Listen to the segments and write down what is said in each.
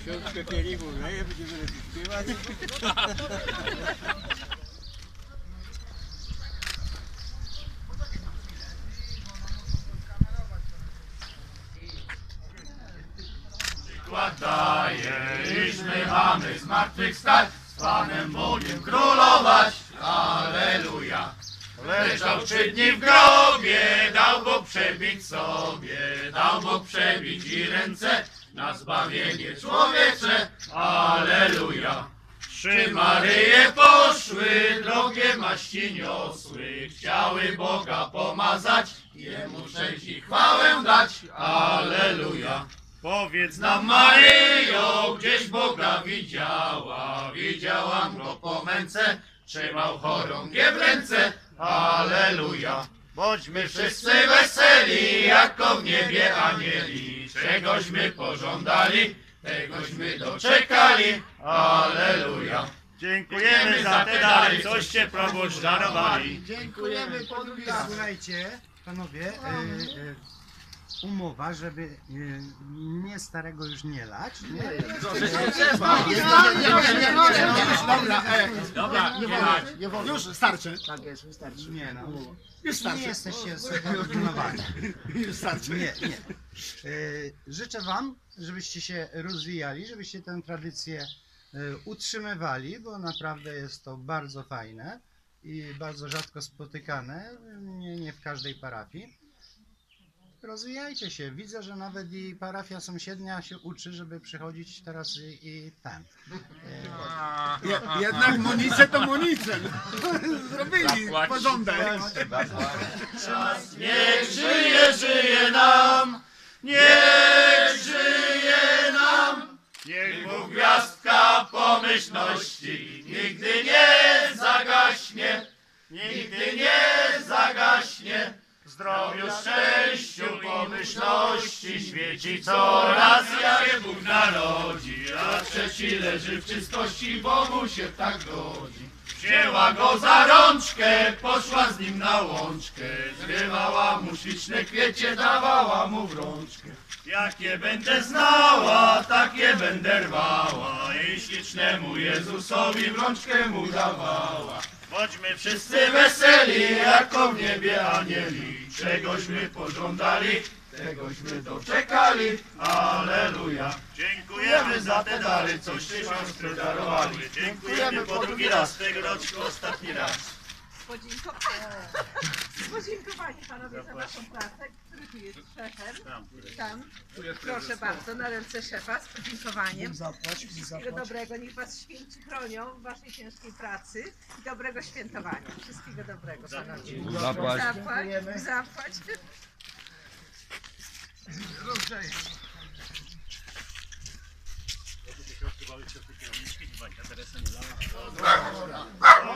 Książkę kielichów leje, no będziemy lepiej śpiewać. Daje i zmywamy z martwych stać, z Panem Bogiem królować. Aleluja! Leżał trzy dni w grobie, dał Bóg przebić sobie, dał Bóg przebić i ręce na zbawienie człowiecze. Alleluja. Trzy Maryje poszły, drogie maści niosły, chciały Boga pomazać, Jemu cześć i chwałę dać. Alleluja. Powiedz nam Maryjo, gdzieś Boga widziała, widziałam go po męce, trzymał chorągiew w ręce, Alleluja. Bądźmy wszyscy weseli, jako w niebie anieli, czegośmy pożądali, tegośmy doczekali, Alleluja. Dziękujemy za te dary, coście proboszcz darowali. Dziękujemy po. Słuchajcie, panowie, e, e, umowa, żeby e, nie starego już nie lać. Nie? Dobra, e, Dobra, nie nie wolno, lać. nie wolno. Już starczy. Tak jest, wystarczy. Nie no, Już nie starczy. jesteście subordynowani. Już starczy. Nie, nie. E, życzę wam, żebyście się rozwijali, żebyście tę tradycję e, utrzymywali, bo naprawdę jest to bardzo fajne i bardzo rzadko spotykane, nie, nie w każdej parafii. Rozwijajcie się. Widzę, że nawet i parafia sąsiednia się uczy, żeby przychodzić teraz i, i ten. Je, jednak Monice to Monice. Zrobili porządek. Niech żyje, żyje nam, niech żyje nam. Niech mu gwiazdka pomyślności nigdy nie zagaśnie, nigdy nie zagaśnie. Zdrowiu, szczęściu, pomyślności świeci coraz jak się Bóg narodzi, a trzeci leży w czystości, bo mu się tak godzi. Wzięła go za rączkę, poszła z nim na łączkę, zrywała mu śliczne kwiecie, dawała mu w rączkę. Jakie będę znała, takie będę rwała i ślicznemu Jezusowi w rączkę mu dawała. Bądźmy wszyscy weseli, jako w niebie anieli, czegośmy pożądali, tegośmy doczekali. Alleluja. Dziękujemy za te dary, coście siostry darowali. Dziękujemy po drugi raz, tegoroczny ostatni raz. Podziękowanie. Podziękowanie panowie za waszą pracę. Który tu jest szefem? Tam. Proszę bardzo, na ręce szefa z podziękowaniem. Wszystkiego dobrego, niech was święci chronią w waszej ciężkiej pracy i dobrego świętowania. Wszystkiego dobrego panowie. Zapłać. Zapłać. Zapłać.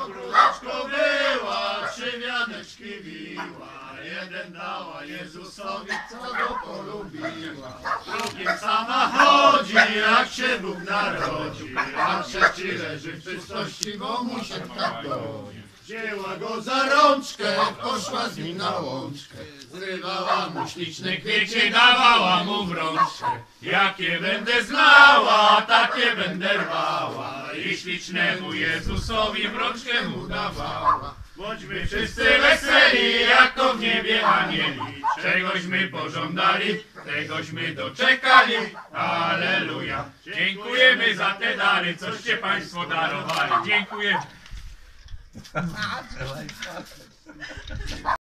Ogródeczko była, trzy wianeczki biła, jeden dała Jezusowi, co go polubiła. Drugim sama chodzi, jak się Bóg narodzi, a trzeci leży w czystości, bo mu się tak godzi. Wzięła go za rączkę, poszła z nim na łączkę, zrywała mu śliczne kwiecie, dawała mu w rączkę. Jakie będę znała, takie będę rwała i ślicznemu Jezusowi w rączkę mu dawała. Bądźmy wszyscy weseli, jako w niebie anieli, czegośmy pożądali, tegośmy doczekali. Aleluja. Dziękujemy za te dary, coście Państwo darowali. Dziękujemy. I like that.